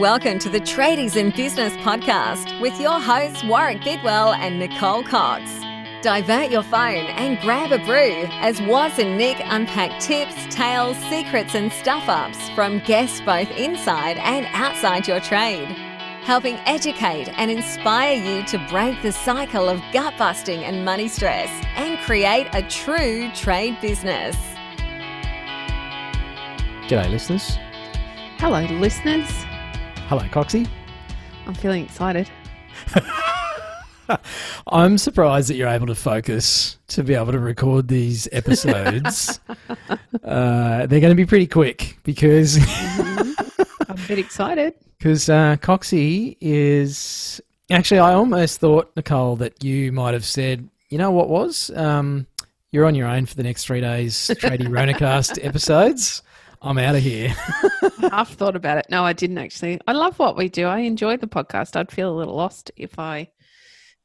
Welcome to the Tradies in Business podcast with your hosts Warwick Bidwell and Nicole Cox. Divert your phone and grab a brew as Waz and Nic unpack tips, tales, secrets, and stuff ups from guests both inside and outside your trade, helping educate and inspire you to break the cycle of gut busting and money stress and create a true trade business. G'day, listeners. Hello, listeners. Hello, Coxie. I'm feeling excited. I'm surprised that you're able to focus to be able to record these episodes. uh, they're going to be pretty quick because I'm a bit excited. because uh, Coxie is actually. I almost thought Nicole that you might have said, you know what was um, you're on your own for the next three days. Tradie Ronacast episodes. I'm out of here. Half thought about it. No, I didn't actually. I love what we do. I enjoy the podcast. I'd feel a little lost if I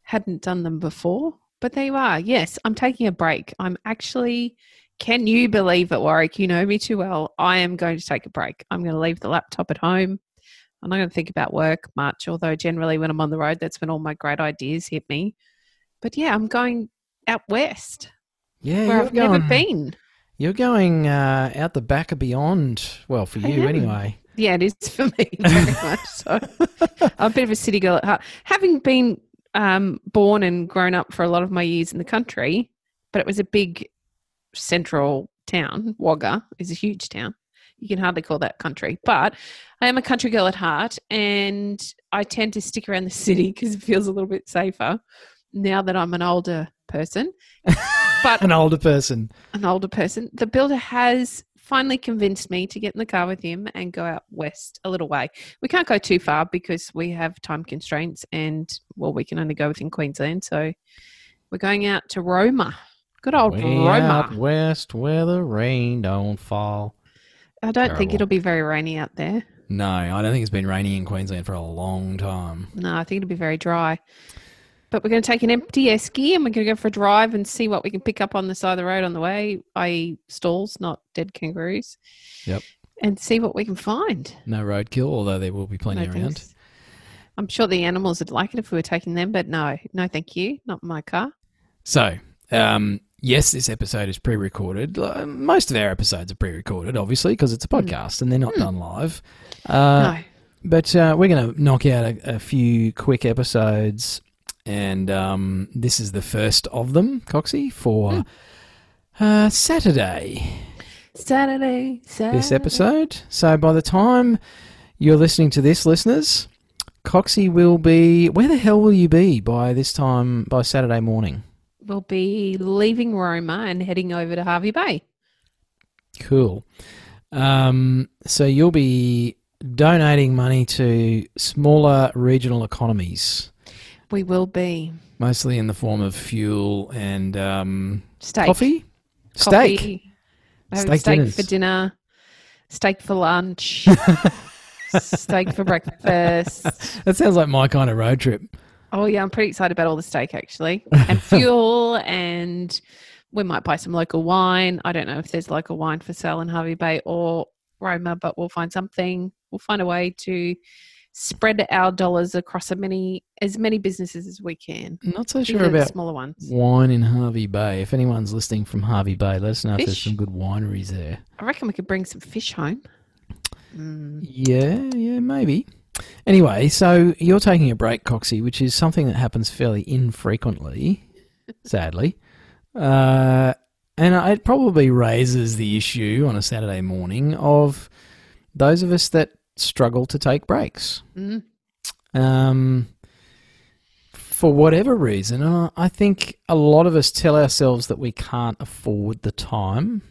hadn't done them before. But there you are. Yes, I'm taking a break. I'm actually, can you believe it, Warwick? You know me too well. I am going to take a break. I'm going to leave the laptop at home. I'm not going to think about work much, although generally when I'm on the road, that's when all my great ideas hit me. But yeah, I'm going out west Yeah, where I've never going- been. You're going uh, out the back of beyond. Well, for you anyway. Yeah, it is for me very much. So I'm a bit of a city girl at heart. Having been um, born and grown up for a lot of my years in the country, but it was a big central town. Wagga is a huge town. You can hardly call that country, but I am a country girl at heart, and I tend to stick around the city because it feels a little bit safer now that I'm an older person. but An older person. an older person. The builder has finally convinced me to get in the car with him and go out west a little way. We can't go too far because we have time constraints and, well, we can only go within Queensland. So we're going out to Roma. Good old Way Roma. out west where the rain don't fall. I don't think it'll be very rainy out there. No, I don't think it's been raining in Queensland for a long time. No, I think it'll be very dry. But we're going to take an empty esky and we're going to go for a drive and see what we can pick up on the side of the road on the way, i.e., stalls, not dead kangaroos. Yep. And see what we can find. No roadkill, although there will be plenty No around. I'm sure the animals would like it if we were taking them, but no, no, thank you, not my car. So, um, yes, this episode is pre-recorded. Uh, Most of our episodes are pre-recorded, obviously, because it's a podcast and they're not done live. Uh, no, But uh, we're going to knock out a, a few quick episodes, and um, this is the first of them, Coxie, for uh, Saturday. Saturday, Saturday. This episode. So by the time you're listening to this, listeners, Coxie will be. Where the hell will you be by this time? By Saturday morning. We'll be leaving Roma and heading over to Hervey Bay. Cool. Um, so you'll be donating money to smaller regional economies, We will be mostly in the form of fuel and um, steak, coffee, Coffee. steak. We're having Steak steak, dinners. for dinner, steak for lunch, steak for breakfast. That sounds like my kind of road trip. Oh yeah, I'm pretty excited about all the steak actually, and fuel, and we might buy some local wine. I don't know if there's local wine for sale in Hervey Bay or Roma, but we'll find something. We'll find a way to spread our dollars across as many as many businesses as we can. Not so sure about smaller ones. wine in Hervey Bay. If anyone's listening from Hervey Bay, let us know if there's some good wineries there. I reckon we could bring some fish home. Mm. Yeah, yeah, maybe. Anyway, so you're taking a break, Coxie, which is something that happens fairly infrequently, sadly. Uh, and it probably raises the issue on a Saturday morning of those of us that struggle to take breaks. Mm. Um, for whatever reason, uh, I think a lot of us tell ourselves that we can't afford the time.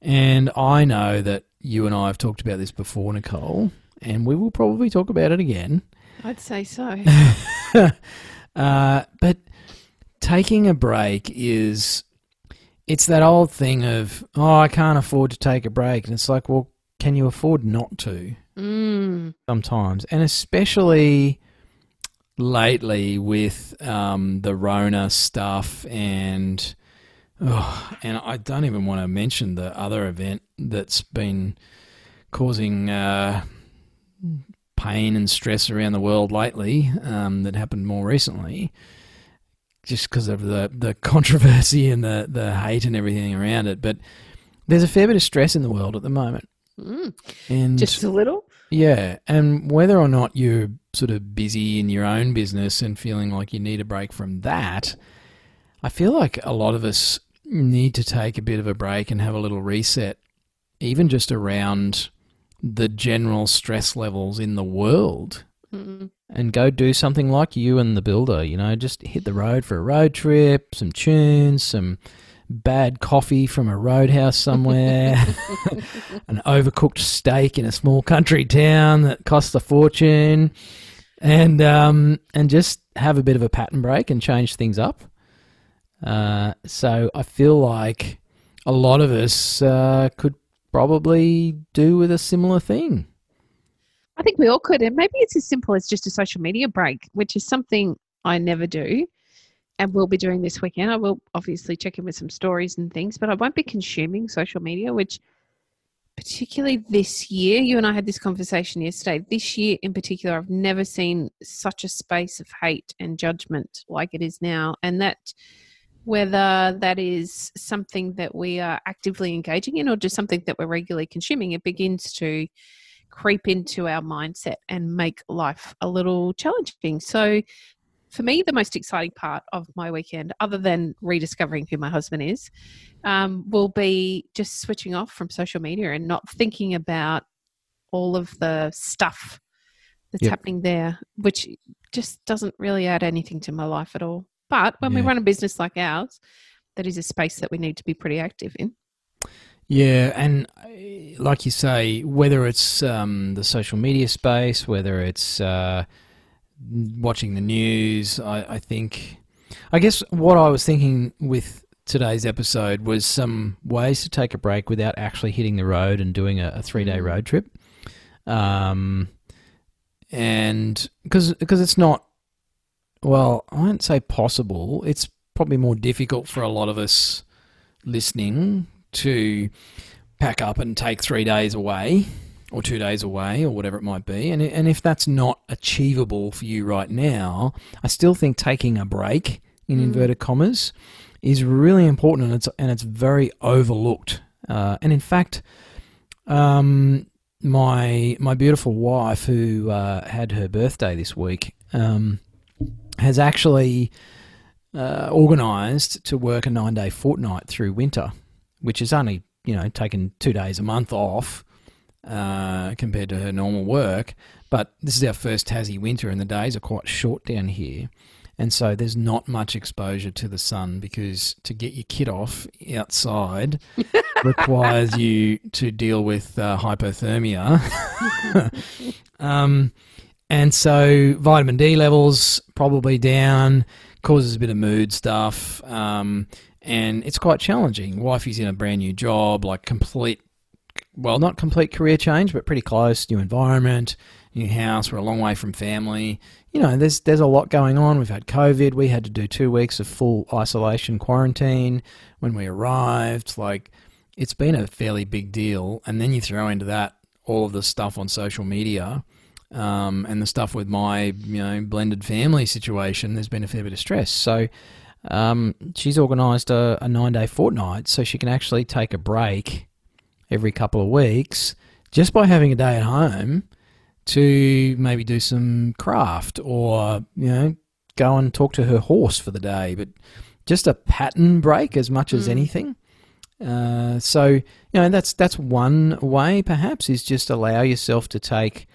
And I know that you and I have talked about this before, Nicole, and we will probably talk about it again. I'd say so. uh, but taking a break is it's that old thing of oh i can't afford to take a break and it's like well can you afford not to Mm. sometimes and especially lately with um, the rona stuff and oh, and i don't even want to mention the other event that's been causing uh, pain and stress around the world lately um, that happened more recently, just because of the, the controversy and the, the hate and everything around it. But there's a fair bit of stress in the world at the moment. Mm. And Just a little. Yeah, and whether or not you're sort of busy in your own business and feeling like you need a break from that, I feel like a lot of us need to take a bit of a break and have a little reset, even just around the general stress levels in the world. Mm. And go do something like you and the builder, you know, just hit the road for a road trip, some tunes, some bad coffee from a roadhouse somewhere, an overcooked steak in a small country town that costs a fortune, and um, and just have a bit of a pattern break and change things up. Uh, so I feel like a lot of us uh, could probably do with a similar thing. I think we all could. And maybe it's as simple as just a social media break, which is something I never do and will be doing this weekend. I will obviously check in with some stories and things, but I won't be consuming social media, which particularly this year, you and I had this conversation yesterday. This year in particular, I've never seen such a space of hate and judgment like it is now. And that whether that is something that we are actively engaging in or just something that we're regularly consuming, it begins to creep into our mindset and make life a little challenging. So, for me, the most exciting part of my weekend, other than rediscovering who my husband is, um, will be just switching off from social media and not thinking about all of the stuff that's Yep. happening there, which just doesn't really add anything to my life at all. But when we run a business like ours, that is a space that we need to be pretty active in. Yeah, and like you say, whether it's um, the social media space, whether it's uh, watching the news, I, I think, I guess what I was thinking with today's episode was some ways to take a break without actually hitting the road and doing a, a three day Mm. road trip. Um, and because because it's not, well, I won't say possible. It's probably more difficult for a lot of us listening to pack up and take three days away or two days away or whatever it might be. And, and if that's not achievable for you right now, I still think taking a break, in Mm. inverted commas, is really important and it's, and it's very overlooked. Uh, and in fact, um, my my beautiful wife, who uh, had her birthday this week, um, has actually uh, organised to work a nine day fortnight through winter, which is only you know taken two days a month off uh, compared to her normal work. But this is our first Tassie winter, and the days are quite short down here. And so there's not much exposure to the sun because to get your kid off outside requires you to deal with uh, hypothermia. um, and so vitamin D levels probably down, causes a bit of mood stuff, um, and it's quite challenging. Wifey's in a brand new job, like complete, well, not complete career change, but pretty close. New environment, new house. We're a long way from family. You know, there's there's a lot going on. We've had COVID. We had to do two weeks of full isolation quarantine when we arrived. Like, it's been a fairly big deal. And then you throw into that all of the stuff on social media um, and the stuff with my you know blended family situation. There's been a fair bit of stress. So um, she's organised a, a nine day fortnight so she can actually take a break every couple of weeks just by having a day at home to maybe do some craft or you know go and talk to her horse for the day but just a pattern break as much as Mm. anything uh, so you know that's that's one way perhaps is just allow yourself to take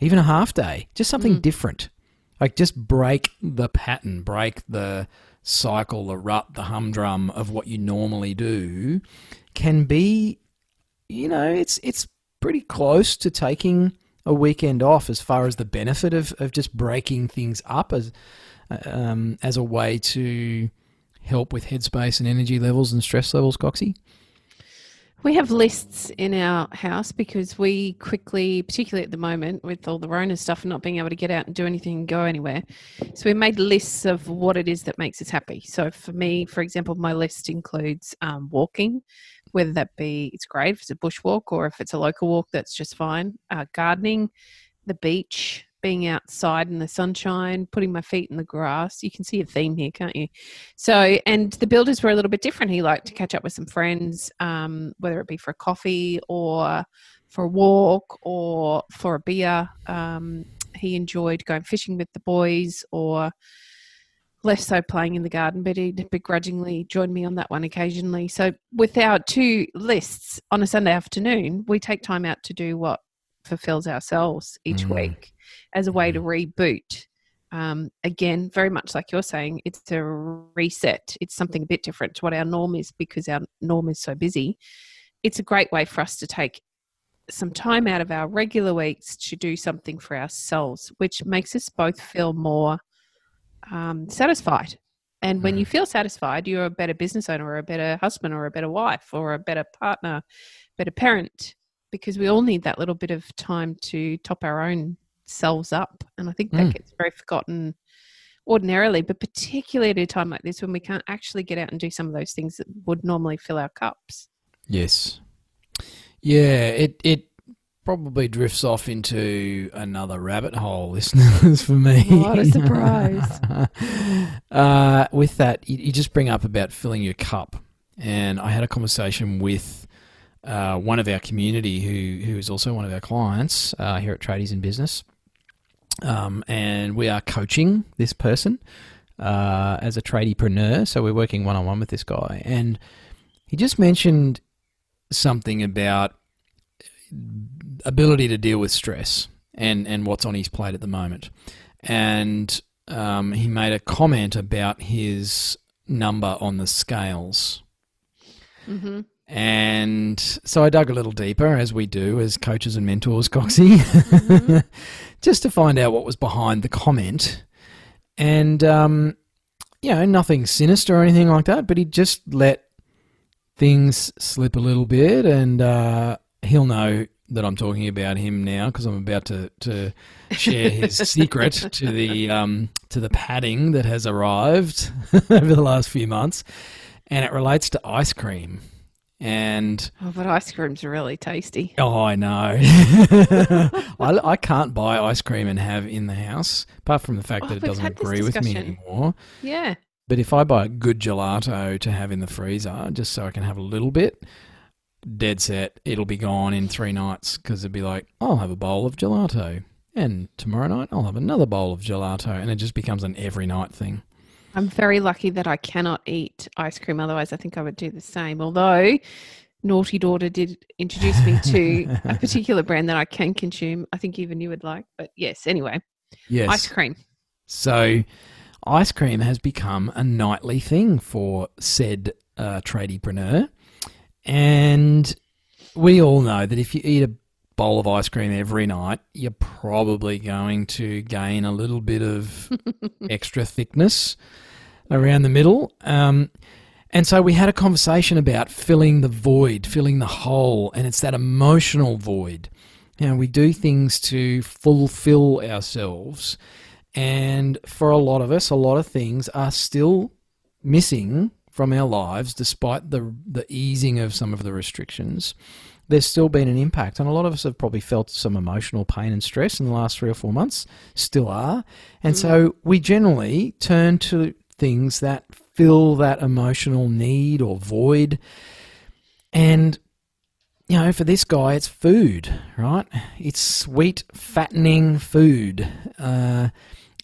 even a half day just something Mm. different like just break the pattern break the cycle the rut the humdrum of what you normally do can be you know it's it's pretty close to taking a weekend off as far as the benefit of, of just breaking things up as um, as a way to help with headspace and energy levels and stress levels, Coxie? We have lists in our house because we quickly, particularly at the moment with all the Rona stuff and not being able to get out and do anything and go anywhere. So we made lists of what it is that makes us happy. So for me, for example, my list includes um, walking, whether that be it's great if it's a bushwalk or if it's a local walk, that's just fine. Uh, gardening, the beach, being outside in the sunshine, putting my feet in the grass. You can see a theme here, can't you? So, and the builders were a little bit different. He liked to catch up with some friends, um, whether it be for a coffee or for a walk or for a beer. Um, he enjoyed going fishing with the boys or less so playing in the garden, but he'd begrudgingly join me on that one occasionally. So, with our two lists on a Sunday afternoon, we take time out to do what fulfills ourselves each Mm. week as a way to reboot. Um, again, very much like you're saying, it's a reset. It's something a bit different to what our norm is because our norm is so busy. It's a great way for us to take some time out of our regular weeks to do something for ourselves, which makes us both feel more um, satisfied. And when you feel satisfied, you're a better business owner, or a better husband, or a better wife, or a better partner, better parent, because we all need that little bit of time to top our own selves up. And I think that Mm. gets very forgotten ordinarily, but particularly at a time like this when we can't actually get out and do some of those things that would normally fill our cups. Yes. Yeah, it it probably drifts off into another rabbit hole, listeners, for me. What a surprise. uh, with that, you, you just bring up about filling your cup. And I had a conversation with uh, one of our community who, who is also one of our clients uh, here at Tradies in Business. Um, and we are coaching this person uh, as a tradiepreneur. So we're working one on one with this guy. And he just mentioned something about ability to deal with stress and, and what's on his plate at the moment. And um, he made a comment about his number on the scales. hmm And so I dug a little deeper, as we do as coaches and mentors, Coxie, just to find out what was behind the comment. And, um, you know, nothing sinister or anything like that, but he just let things slip a little bit. And uh, he'll know that I'm talking about him now because I'm about to, to share his secret to the um, to the padding that has arrived over the last few months, and it relates to ice cream. And Oh, but ice cream's really tasty. oh, I know, I, I can't buy ice cream and have in the house, apart from the fact Oh, that it doesn't agree with me anymore. Yeah. But if I buy a good gelato to have in the freezer, just so I can have a little bit, dead set, it'll be gone in three nights because it'd be like, I'll have a bowl of gelato. And tomorrow night, I'll have another bowl of gelato. And it just becomes an every night thing. I'm very lucky that I cannot eat ice cream. Otherwise, I think I would do the same. Although, Naughty Daughter did introduce me to a particular brand that I can consume. I think even you would like. But yes, anyway, Yes. ice cream. So, ice cream has become a nightly thing for said uh, tradiepreneur. And we all know that if you eat a bowl of ice cream every night, you're probably going to gain a little bit of extra thickness around the middle. Um, and so we had a conversation about filling the void, filling the hole, and it's that emotional void. You know, we do things to fulfill ourselves. And for a lot of us, a lot of things are still missing from our lives despite the the easing of some of the restrictions. There's still been an impact, and a lot of us have probably felt some emotional pain and stress in the last three or four months, still are. And so we generally turn to things that fill that emotional need or void. And you know, for this guy, it's food, right? It's sweet, fattening food. Uh,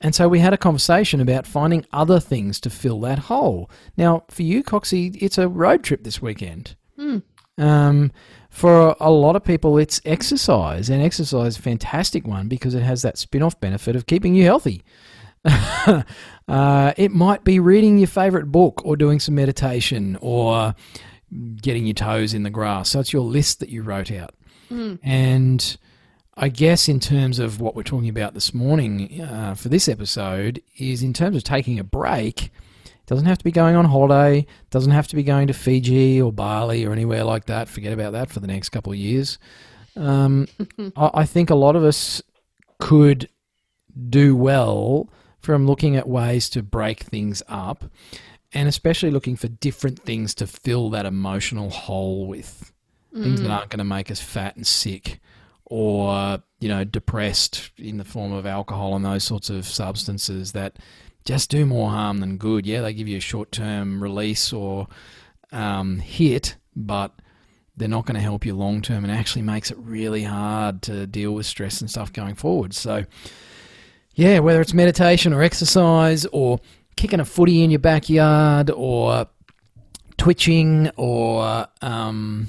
and so we had a conversation about finding other things to fill that hole. Now, for you, Coxie, it's a road trip this weekend. Mm. Um, for a lot of people, it's exercise, and exercise is a fantastic one because it has that spin off benefit of keeping you healthy. uh, it might be reading your favorite book or doing some meditation or getting your toes in the grass. So it's your list that you wrote out. Mm. And I guess in terms of what we're talking about this morning uh, for this episode is in terms of taking a break. It doesn't have to be going on holiday. Doesn't have to be going to Fiji or Bali or anywhere like that. Forget about that for the next couple of years. Um, I, I think a lot of us could do well from looking at ways to break things up, and especially looking for different things to fill that emotional hole with things that aren't going to make us fat and sick or you know, depressed in the form of alcohol and those sorts of substances that just do more harm than good. Yeah, they give you a short term release or um, hit, but they're not going to help you long term and actually makes it really hard to deal with stress and stuff going forward. So, yeah, whether it's meditation or exercise or kicking a footy in your backyard or twitching or um,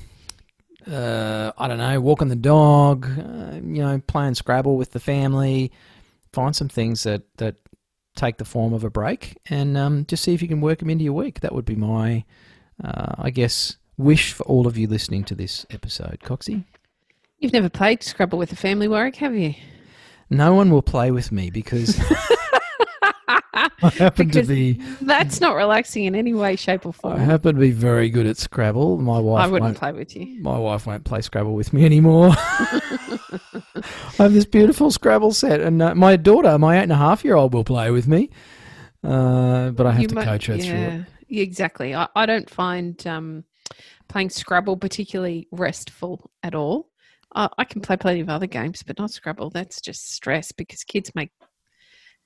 uh, I don't know, walking the dog, uh, you know, playing Scrabble with the family. Find some things that that take the form of a break, and um, just see if you can work them into your week. That would be my, uh, I guess, wish for all of you listening to this episode. Coxie, You've never played Scrabble with the family, Warwick, have you? no one will play with me because I happen to be That's not relaxing in any way, shape, or form. I happen to be very good at Scrabble. My wife I wouldn't play with you. my wife won't play Scrabble with me anymore. I have this beautiful Scrabble set, and uh, my daughter, my eight and a half year old, will play with me. Uh, but I have You to might- coach her through it. yeah, yeah, exactly. I, I don't find um, playing Scrabble particularly restful at all. I, I can play plenty of other games, but not Scrabble. That's just stress because kids make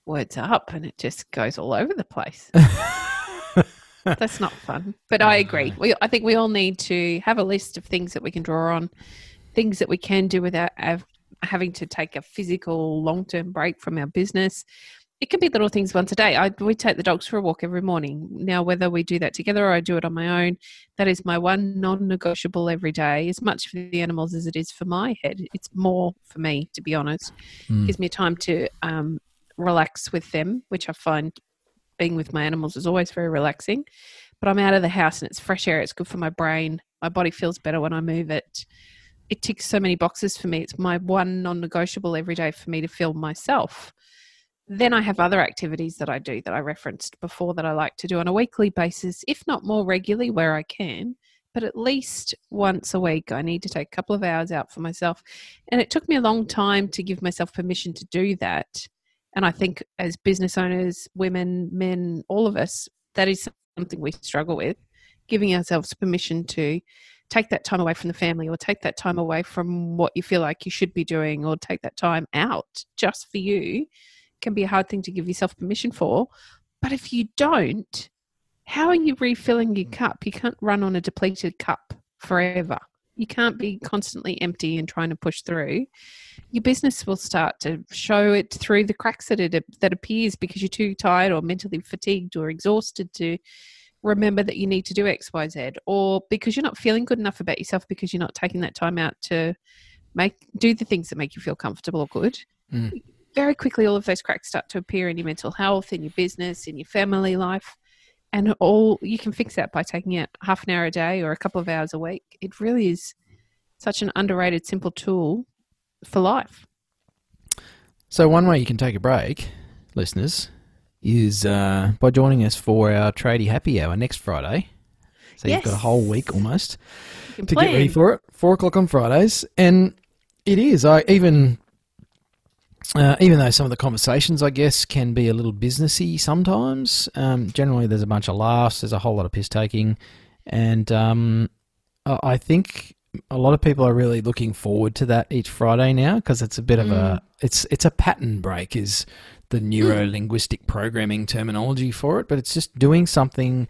words up and it just goes all over the place. That's not fun. But I agree. We, I think we all need to have a list of things that we can draw on, things that we can do without having to take a physical long term break from our business. It can be little things once a day. I, we take the dogs for a walk every morning. Now, whether we do that together or I do it on my own, that is my one non negotiable every day. As much for the animals as it is for my head. It's more for me, to be honest. Mm. Gives me time to um, relax with them, which I find being with my animals is always very relaxing. But I'm out of the house and it's fresh air. It's good for my brain. My body feels better when I move it. It ticks so many boxes for me. It's my one non negotiable every day for me to feel myself. Then I have other activities that I do that I referenced before that I like to do on a weekly basis, if not more regularly where I can. But at least once a week, I need to take a couple of hours out for myself. And it took me a long time to give myself permission to do that. And I think as business owners, women, men, all of us, that is something we struggle with giving ourselves permission to take that time away from the family or take that time away from what you feel like you should be doing or take that time out just for you can be a hard thing to give yourself permission for. But if you don't, how are you refilling your cup? You can't run on a depleted cup forever. You can't be constantly empty and trying to push through. Your business will start to show it through the cracks that it that appears because you're too tired or mentally fatigued or exhausted to remember that you need to do X, Y, Z, or because you're not feeling good enough about yourself because you're not taking that time out to make do the things that make you feel comfortable or good. Mm. Very quickly, all of those cracks start to appear in your mental health, in your business, in your family life, and all you can fix that by taking it half an hour a day or a couple of hours a week. It really is such an underrated, simple tool for life. So one way you can take a break, listeners, is uh, by joining us for our tradie happy hour next Friday. So you've got a whole week almost to get ready for it. Four o'clock on Fridays, and it is. I even, uh, even though some of the conversations, I guess, can be a little businessy sometimes. Um, generally, there's a bunch of laughs. There's a whole lot of piss taking, and um, I think a lot of people are really looking forward to that each Friday now because it's a bit of a it's it's a pattern break is the neuro linguistic programming terminology for it, but it's just doing something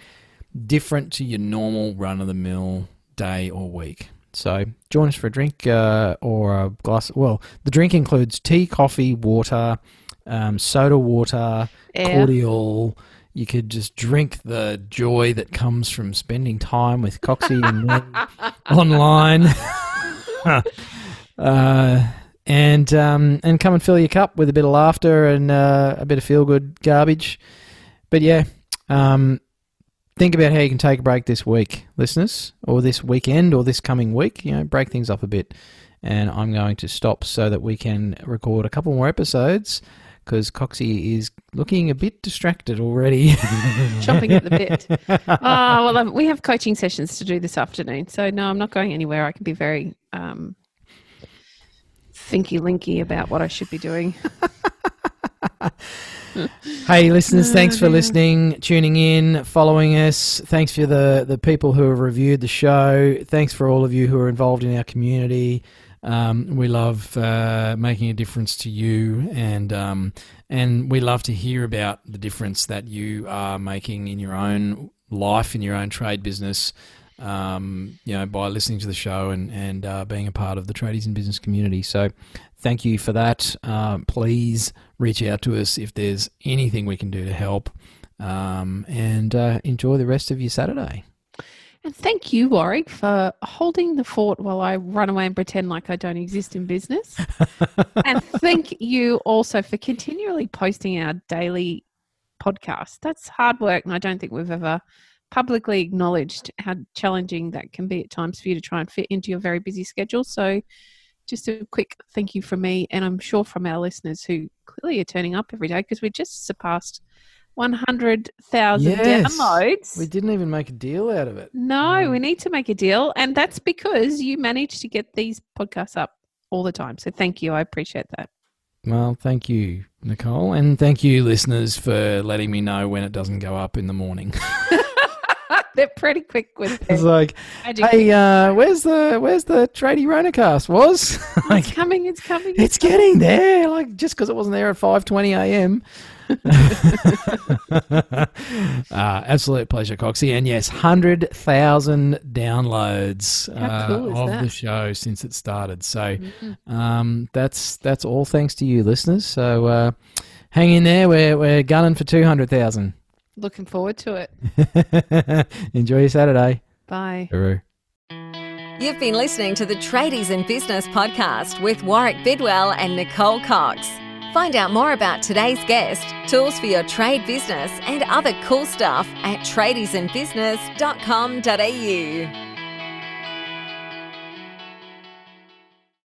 different to your normal run of the mill day or week. So join us for a drink uh, or a glass. Well, the drink includes tea, coffee, water, um, soda water, Air. cordial. You could just drink the joy that comes from spending time with Coxie and online. uh, and um, and come and fill your cup with a bit of laughter and uh, a bit of feel good garbage. But yeah, um, think about how you can take a break this week, listeners, or this weekend, or this coming week. You know, break things up a bit. And I'm going to stop so that we can record a couple more episodes because Coxie is looking a bit distracted already. Chomping at the bit. Oh, well, um, we have coaching sessions to do this afternoon. So, no, I'm not going anywhere. I can be very um, thinky linky about what I should be doing. Hey, listeners, thanks for listening, tuning in, following us. Thanks for the, the people who have reviewed the show. Thanks for all of you who are involved in our community. Um, we love uh, making a difference to you, and um, and we love to hear about the difference that you are making in your own life, in your own trade business. Um, you know, by listening to the show and and uh, being a part of the tradies in business community. So, thank you for that. Uh, please reach out to us if there's anything we can do to help. Um, and uh, enjoy the rest of your Saturday. And thank you, Warwick, for holding the fort while I run away and pretend like I don't exist in business. and thank you also for continually posting our daily podcast. That's hard work, and I don't think we've ever publicly acknowledged how challenging that can be at times for you to try and fit into your very busy schedule. So, just a quick thank you from me, and I'm sure from our listeners who clearly are turning up every day because we just surpassed 100,000 Yes. downloads. We didn't even make a deal out of it. No, we need to make a deal. And that's because you managed to get these podcasts up all the time. So thank you. I appreciate that. Well, thank you, Nicole, and thank you, listeners, for letting me know when it doesn't go up in the morning. They're pretty quick with it. it's like, hey, uh, where's the where's the tradie Ronacast? Was like, it's coming, it's coming. it's getting there. Like just because it wasn't there at five twenty a.m. uh, absolute pleasure, Coxie, and yes, hundred thousand downloads How uh, cool of that? the show since it started. So Mhm. um, that's that's all thanks to you, listeners. So uh, hang in there. We're we're gunning for two hundred thousand. Looking forward to it. Enjoy your Saturday. Bye. Hooroo. You've been listening to the Tradies in Business podcast with Warwick Bidwell and Nicole Cox. Find out more about today's guest, tools for your trade business, and other cool stuff at tradiesinbusiness.com.au.